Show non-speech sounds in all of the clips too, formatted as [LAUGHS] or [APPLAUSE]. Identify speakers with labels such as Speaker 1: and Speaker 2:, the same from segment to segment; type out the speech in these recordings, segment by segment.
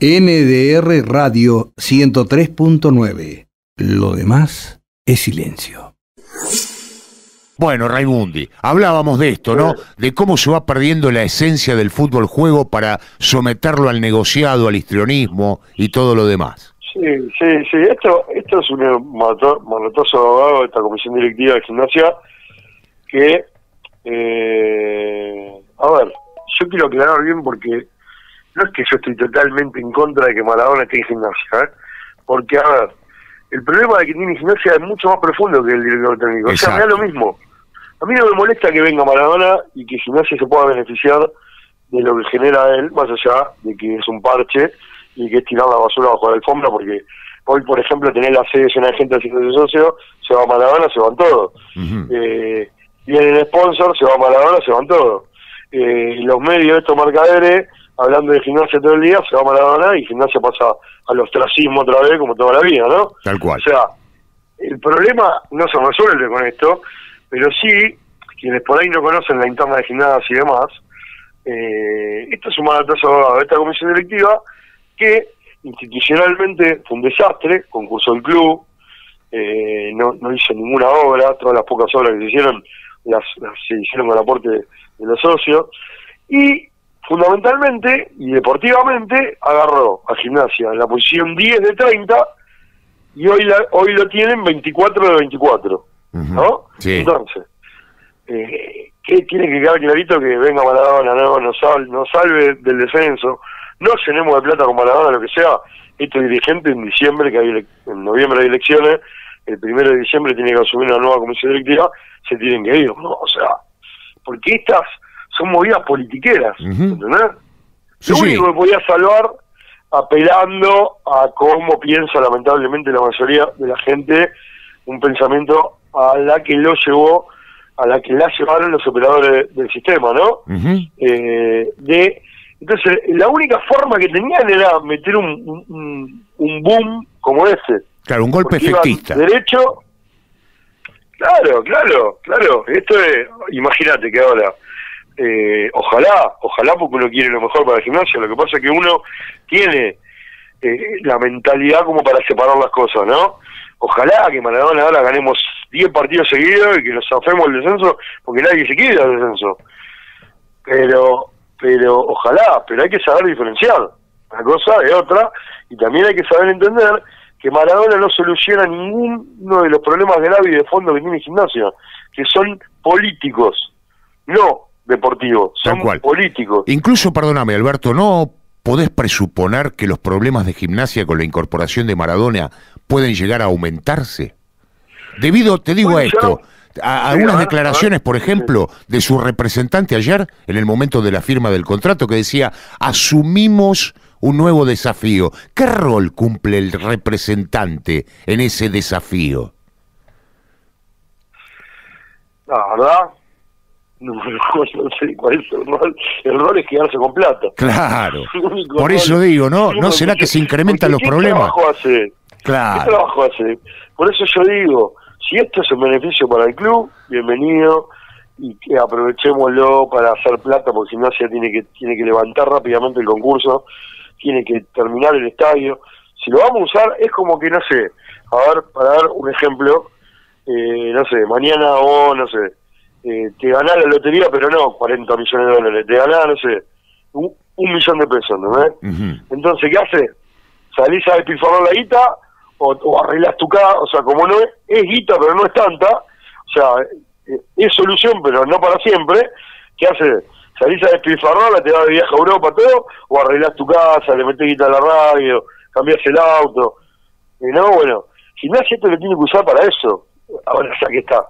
Speaker 1: NDR Radio 103.9. Lo demás es silencio.
Speaker 2: Bueno, Raimundi, hablábamos de esto, ¿no? De cómo se va perdiendo la esencia del fútbol juego para someterlo al negociado, al histrionismo y todo lo demás.
Speaker 3: Sí, sí, sí. Esto, esto es un manotazo abogado de esta comisión directiva de gimnasia que, eh, a ver, yo quiero aclarar bien porque no es que yo estoy totalmente en contra de que Maradona esté en gimnasia, ¿eh? porque, a ver, el problema de que tiene gimnasia es mucho más profundo que el director técnico. O sea, me da lo mismo a mí no me molesta que venga Maradona y que Gimnasia se pueda beneficiar de lo que genera él, más allá de que es un parche y que es tirar la basura bajo la alfombra, porque hoy, por ejemplo, tener la sede llena de gente haciendo de socio, se va Maradona, se van todos. eh, viene el sponsor, se va Maradona, se van todos. Eh, los medios, estos mercaderes, hablando de gimnasia todo el día, se va Maradona y gimnasia pasa al ostracismo otra vez, como toda la vida, ¿no?
Speaker 2: Tal cual.
Speaker 3: O sea, el problema no se resuelve con esto, pero sí, quienes por ahí no conocen la interna de gimnasia y demás, eh, esto es un mandato de esta comisión directiva que institucionalmente fue un desastre, concurso del club, eh, no, no hizo ninguna obra, todas las pocas obras que se hicieron las, se hicieron con el aporte de, los socios, y fundamentalmente y deportivamente agarró a gimnasia en la posición 10 de 30 y hoy, la, hoy lo tienen 24 de 24. ¿no? Entonces, eh, ¿qué tiene que quedar clarito que venga Maradona, no nos salve, no salve del descenso, no llenemos de plata con Maradona, lo que sea, este dirigente en diciembre, que hay en noviembre hay elecciones, el primero de diciembre tiene que asumir una nueva comisión directiva, se tienen que ir, ¿no? O sea, porque estas son movidas politiqueras, ¿entendés? lo único que podía salvar apelando a cómo piensa lamentablemente la mayoría de la gente un pensamiento a la que lo llevó, a la que la llevaron los operadores del sistema, ¿no? eh, de Entonces, la única forma que tenían era meter un, un, boom como ese.
Speaker 2: Claro, un golpe efectista.
Speaker 3: Derecho. Claro, claro, claro. Esto es, imagínate que ahora, eh, ojalá, ojalá porque uno quiere lo mejor para el gimnasio, lo que pasa es que uno tiene eh, la mentalidad como para separar las cosas, ¿no? Ojalá que Maradona ahora ganemos 10 partidos seguidos y que nos zafemos el descenso, porque nadie se quiere el descenso. Pero, pero ojalá, pero hay que saber diferenciar una cosa de otra y también hay que saber entender que Maradona no soluciona ninguno de los problemas graves y de fondo que tiene gimnasia, que son políticos, no deportivos, son políticos.
Speaker 2: Incluso, perdóname Alberto, ¿no podés presuponer que los problemas de gimnasia con la incorporación de Maradona pueden llegar a aumentarse? Debido, te digo esto, a algunas declaraciones, por ejemplo, de su representante ayer, en el momento de la firma del contrato, que decía, asumimos un nuevo desafío. ¿Qué rol cumple el representante en ese desafío?
Speaker 3: La verdad, [LAUGHS] no, sé cuál es el rol. El rol es quedarse con plata.
Speaker 2: Claro. [LAUGHS] Por eso digo, ¿no? ¿No será que se incrementan los problemas?
Speaker 3: Claro. ¿Qué trabajo hace? Por eso yo digo, si esto es un beneficio para el club, bienvenido y que aprovechémoslo para hacer plata porque Gimnasia tiene que tiene que levantar rápidamente el concurso, tiene que terminar el estadio. Si lo vamos a usar es como que no sé, a ver, para dar un ejemplo, eh, no sé, mañana o no sé, eh, te ganás la lotería, pero no 40 millones de dólares, te ganás, no sé, un, millón de pesos, ¿no? Entonces, ¿qué hace? Salís a despilfarrar la guita o, o arreglas tu casa, o sea, como no es, es guita, pero no es tanta, o sea, eh, es solución, pero no para siempre, ¿qué hace? Salís a despilfarrarla, te vas de viaje a Europa, todo, o arreglas tu casa, le metes guita a la radio, cambias el auto, y no, bueno, gimnasia esto lo tiene que usar para eso, ahora ya que está,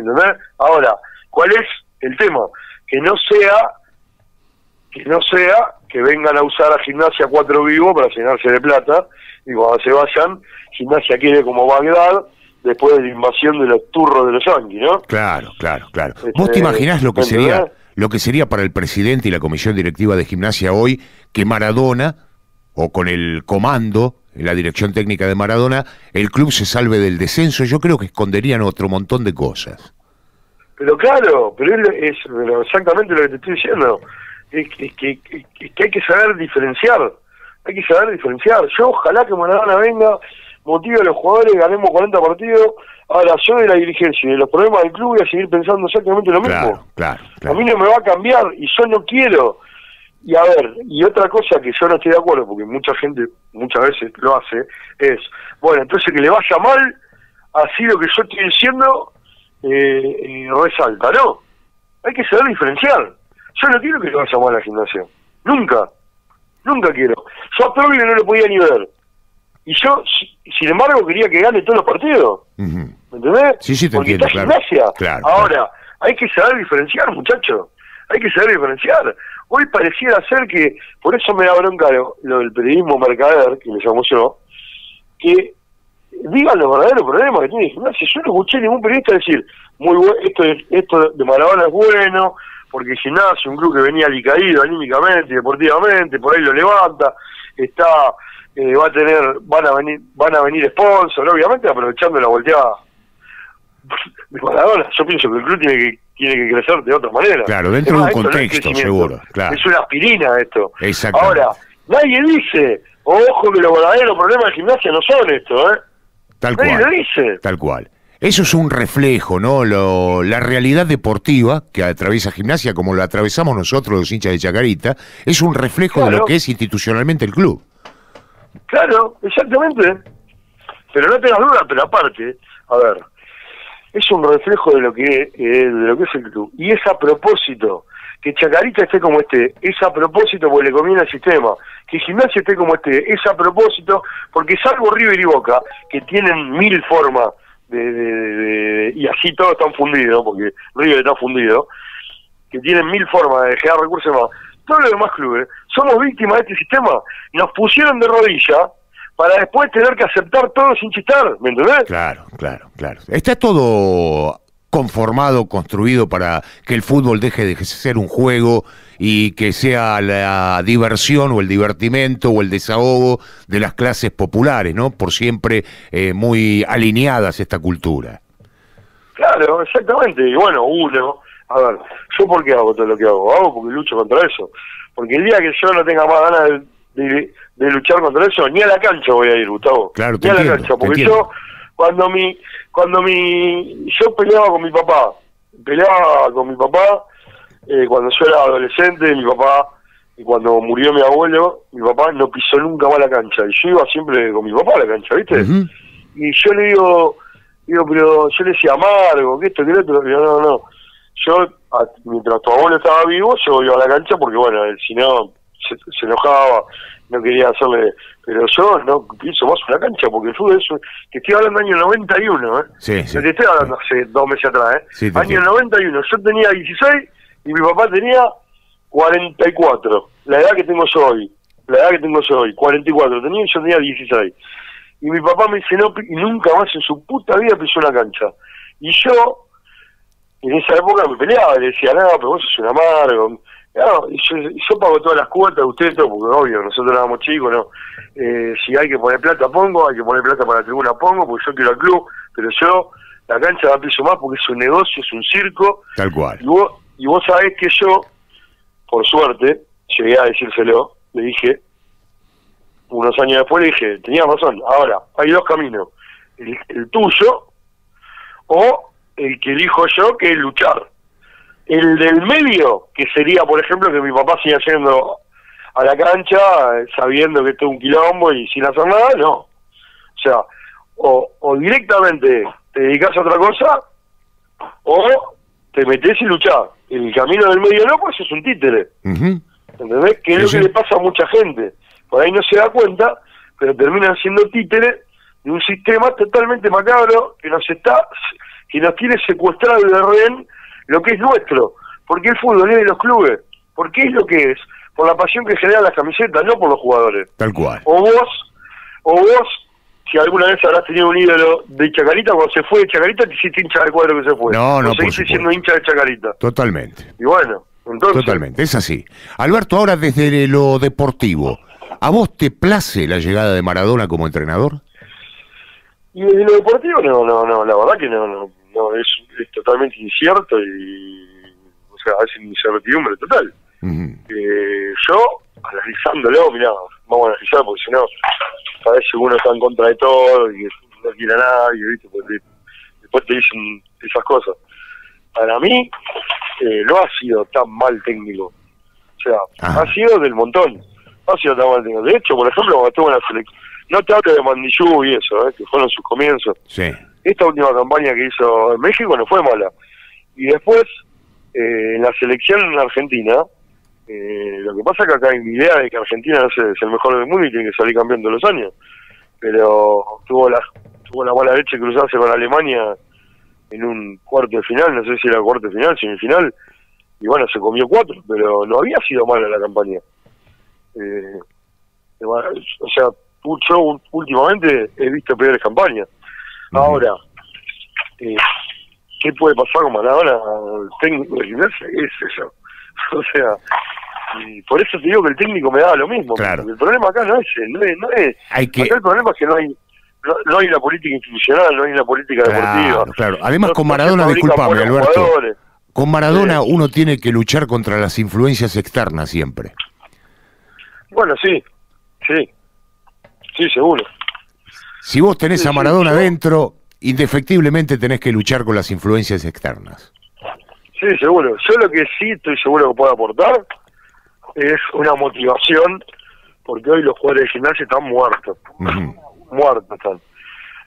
Speaker 3: ¿entendés? Ahora, ¿cuál es el tema? Que no sea, que no sea que vengan a usar a gimnasia cuatro vivos para llenarse de plata, y cuando se vayan, Gimnasia quiere como Bagdad después de la invasión de los turros de los yanquis, ¿no?
Speaker 2: Claro, claro, claro. ¿Vos te este, imaginás lo que sería lo que sería para el presidente y la comisión directiva de Gimnasia hoy que Maradona o con el comando la dirección técnica de Maradona, el club se salve del descenso, yo creo que esconderían otro montón de cosas.
Speaker 3: Pero claro, pero es, exactamente lo que te estoy diciendo, es, que, que, hay que saber diferenciar hay que saber diferenciar. Yo ojalá que Maradona venga, motive a los jugadores, ganemos 40 partidos. Ahora, yo de la dirigencia y de los problemas del club voy a seguir pensando exactamente lo mismo.
Speaker 2: Claro, claro, claro.
Speaker 3: A mí no me va a cambiar y yo no quiero. Y a ver, y otra cosa que yo no estoy de acuerdo, porque mucha gente muchas veces lo hace, es, bueno, entonces que le vaya mal, así lo que yo estoy diciendo eh, eh, resalta, ¿no? Hay que saber diferenciar. Yo no quiero que le vaya mal a la gimnasia. Nunca. Nunca quiero. Yo a Progre no lo podía ni ver. Y yo, si- sin embargo, quería que gane todos los partidos. ¿Me entendés?
Speaker 2: Sí, sí, te
Speaker 3: Porque
Speaker 2: entiendo,
Speaker 3: está
Speaker 2: claro.
Speaker 3: gimnasia.
Speaker 2: Claro,
Speaker 3: Ahora, hay que saber diferenciar, muchachos. Hay que saber diferenciar. Hoy pareciera ser que, por eso me da bronca lo, lo del periodismo mercader, que me llamó yo, que digan los verdaderos problemas que tiene gimnasia. Yo no escuché ningún periodista decir, muy bueno, esto, es- esto de Maradona es bueno, porque gimnasia, un club que venía alicaído anímicamente, deportivamente, por ahí lo levanta, está, eh, va a tener, van a venir, van a venir sponsors, obviamente aprovechando la volteada [LAUGHS] de Maradona. Yo pienso que el club tiene que tiene que crecer de otra manera.
Speaker 2: Claro, dentro de un
Speaker 3: no
Speaker 2: contexto, seguro, claro.
Speaker 3: Es una aspirina esto.
Speaker 2: Exactamente.
Speaker 3: Ahora, nadie dice, ojo que los verdaderos problemas de gimnasia no son esto, ¿eh?
Speaker 2: Tal
Speaker 3: Nadie
Speaker 2: cual.
Speaker 3: lo dice.
Speaker 2: Tal cual. Eso es un reflejo, ¿no? Lo- la realidad deportiva que atraviesa gimnasia, como lo atravesamos nosotros los hinchas de Chacarita, es un reflejo de lo que es institucionalmente el club.
Speaker 3: Claro, exactamente. Pero no tengas duda, pero aparte, a ver, es un reflejo de lo que eh, de lo que es el club. Y es a propósito que Chacarita esté como esté, es a propósito porque le conviene al sistema. Que Gimnasia esté como esté, es a propósito porque salvo River y Boca, que tienen mil formas de- y así todos están fundidos, porque River está fundido, que tienen mil formas de generar recursos más. Todos los demás clubes somos víctimas de este sistema. Nos pusieron de rodilla para después tener que aceptar todo sin chistar, ¿me entendés?
Speaker 2: Claro, claro, claro. Está todo conformado, construido para que el fútbol deje de ser un juego y que sea la diversión o el divertimento o el desahogo de las clases populares, ¿no? Por siempre eh, muy alineadas esta cultura.
Speaker 3: Claro, exactamente. Y bueno, uno, a ver, ¿yo por qué hago todo lo que hago? Hago porque lucho contra eso. Porque el día que yo no tenga más ganas de, de- de luchar contra eso, ni a la cancha voy a ir, Gustavo.
Speaker 2: Claro, te
Speaker 3: ni a la cancha, porque yo, cuando mi, cuando mi, yo peleaba con mi papá, peleaba con mi papá, eh, cuando yo era adolescente, mi papá, y cuando murió mi abuelo, mi papá no pisó nunca más la cancha. Y yo iba siempre con mi papá a la cancha, ¿viste? Y yo le digo, digo, pero yo le decía amargo, que esto, que lo otro, digo, no, no, yo, a- mientras tu abuelo estaba vivo, yo iba a la cancha porque, bueno, él, si no, se, se enojaba, no quería hacerle, pero yo no pienso más una cancha, porque el fútbol es, te estoy hablando del año 91, ¿eh?
Speaker 2: Sí, sí.
Speaker 3: Te estoy hablando hace dos meses atrás, ¿eh?
Speaker 2: Sí, te
Speaker 3: año
Speaker 2: entiendo.
Speaker 3: 91, yo tenía 16 y mi papá tenía 44, la edad que tengo yo hoy, la edad que tengo yo hoy, 44, tenía y yo tenía 16. Y mi papá me dice, no, y nunca más en su puta vida pisó una cancha. Y yo, en esa época me peleaba, le decía, no, pero vos sos un amargo. Y yo, yo pago todas las cuotas, ustedes todo, porque obvio, nosotros éramos chicos, ¿no? Eh, si hay que poner plata, pongo, hay que poner plata para la tribuna, pongo, porque yo quiero al club, pero yo, la cancha la piso más porque es un negocio, es un circo,
Speaker 2: Tal cual.
Speaker 3: y vos, y vos sabés que yo, por suerte, llegué a decírselo, le dije, unos años después le dije, tenías razón, ahora, hay dos caminos, el, el tuyo o el que elijo yo, que es luchar. El del medio, que sería, por ejemplo, que mi papá siga yendo a la cancha eh, sabiendo que esto es un quilombo y sin hacer nada, no. O sea, o, o directamente te dedicas a otra cosa, o te metes y luchás. El camino del medio no, pues es un títere.
Speaker 2: Ujú.
Speaker 3: ¿Entendés? Que es
Speaker 2: Sí,
Speaker 3: lo
Speaker 2: sí.
Speaker 3: que le pasa a mucha gente. Por ahí no se da cuenta, pero terminan siendo títere de un sistema totalmente macabro que nos está, que nos tiene secuestrado de rehén lo que es nuestro. Porque el fútbol es de los clubes. Porque es lo que es. Por la pasión que generan las camisetas, no por los jugadores.
Speaker 2: Tal cual.
Speaker 3: O vos, o vos, si alguna vez habrás tenido un ídolo de Chacarita, cuando se fue de Chacarita, te hiciste hincha del cuadro que se fue.
Speaker 2: No, no,
Speaker 3: seguiste siendo hincha de Chacarita.
Speaker 2: Totalmente.
Speaker 3: Y bueno, entonces...
Speaker 2: Totalmente, es así. Alberto, ahora desde lo deportivo, ¿a vos te place la llegada de Maradona como entrenador?
Speaker 3: Y de lo deportivo, no, no, no, la verdad que no, no, no es, es totalmente incierto y, o sea, es incertidumbre total.
Speaker 2: Ujú.
Speaker 3: Eh, yo, analizándolo, mirá, vamos a analizar, porque si no, a veces uno está en contra de todo y no quiere a nadie, ¿viste? Porque después te dicen esas cosas. Para mí, eh, no ha sido tan mal técnico. O sea,
Speaker 2: Ajá.
Speaker 3: ha sido del montón. No ha sido tan mal técnico. De hecho, por ejemplo, cuando estuvo en la selección, no te hablo de Mandillú y eso, ¿eh? que fueron sus comienzos.
Speaker 2: Sí.
Speaker 3: Esta última campaña que hizo en México no fue mala. Y después, eh, en la selección en Argentina, eh, lo que pasa es que acá hay mi idea de que Argentina no sé, es el mejor del mundo y tiene que salir campeón todos los años. Pero tuvo la tuvo la mala leche cruzarse con Alemania en un cuarto de final, no sé si era cuarto de final, semifinal, y bueno, se comió cuatro, pero no había sido mala la campaña. Eh, o sea, yo últimamente he visto peores campañas. Ahora, eh, ¿qué puede pasar con Maradona, el técnico de gimnasia? ¿Qué es eso? [LAUGHS] O sea, y por eso te digo que el técnico me da lo mismo.
Speaker 2: Claro.
Speaker 3: El problema acá no es, no es, no es
Speaker 2: Hay que...
Speaker 3: acá el problema es que no hay no, no hay la política institucional, no hay la política
Speaker 2: Claro,
Speaker 3: deportiva.
Speaker 2: claro. Además,
Speaker 3: No-
Speaker 2: con Maradona,
Speaker 3: buenos
Speaker 2: Alberto.
Speaker 3: jugadores.
Speaker 2: Con Maradona
Speaker 3: Sí.
Speaker 2: uno tiene que luchar contra las influencias externas siempre.
Speaker 3: Bueno, sí, sí, sí, seguro.
Speaker 2: Si vos tenés a Maradona
Speaker 3: yo-
Speaker 2: dentro, indefectiblemente tenés que luchar con las influencias externas.
Speaker 3: Sí, seguro. Yo lo que sí estoy seguro que puedo aportar es una motivación, porque hoy los jugadores de gimnasia están muertos, muertos están.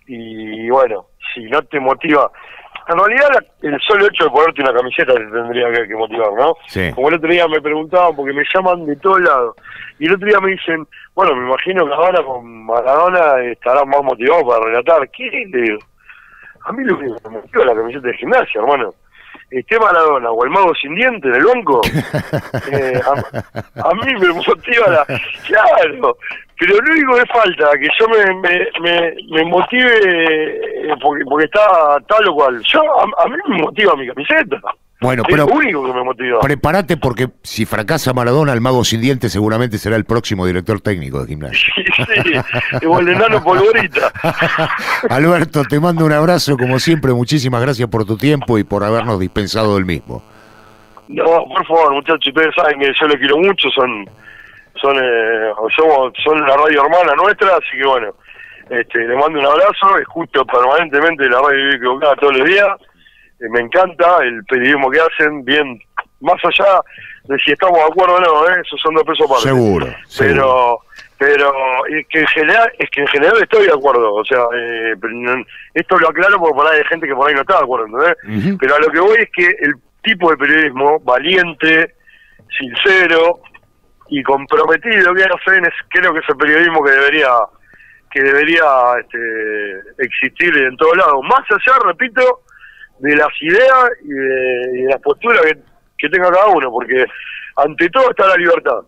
Speaker 3: Y bueno, si no te motiva, en realidad la- el solo hecho de ponerte una camiseta te tendría que, que motivar, ¿no?
Speaker 2: Sí.
Speaker 3: Como el otro día me preguntaban, porque me llaman de todos lados, y el otro día me dicen, bueno, me imagino que ahora con Maradona estarán más motivados para relatar. ¿Qué? Le digo, a mí lo que me motiva es la camiseta de gimnasia, hermano. Esté Maradona o el mago sin diente en el banco, [LAUGHS] eh, a, a mí me motiva la... Claro, pero lo único que falta, que yo me, me, me, me motive eh, porque, porque está tal o cual. Yo, a, a mí me motiva mi camiseta.
Speaker 2: Bueno,
Speaker 3: es
Speaker 2: pero
Speaker 3: lo único que me motiva.
Speaker 2: prepárate porque si fracasa Maradona, el mago sin dientes seguramente será el próximo director técnico de gimnasia.
Speaker 3: Sí, sí, como el enano polvorita. [LAUGHS]
Speaker 2: Alberto, te mando un abrazo como siempre. Muchísimas gracias por tu tiempo y por habernos dispensado el mismo.
Speaker 3: No, por favor, muchachos, ustedes saben que yo les quiero mucho, son son eh, somos, son la radio hermana nuestra, así que bueno, este, les mando un abrazo, escucho permanentemente la radio Equivocada todos los días, eh, me encanta el periodismo que hacen, bien, más allá de si estamos de acuerdo o no, ¿eh? esos son dos pesos aparte.
Speaker 2: Seguro, seguro.
Speaker 3: Pero, pero es que en general, es que en general estoy de acuerdo, o sea, eh, esto lo aclaro porque por ahí hay gente que por ahí no está de acuerdo, ¿entendés?
Speaker 2: Ujú.
Speaker 3: Pero a lo que voy es que el tipo de periodismo valiente, sincero y comprometido que hacen es creo que es el periodismo que debería que debería este, existir en todos lados. Más allá, repito, de las ideas y de, y de las posturas que, que tenga cada uno, porque ante todo está la libertad.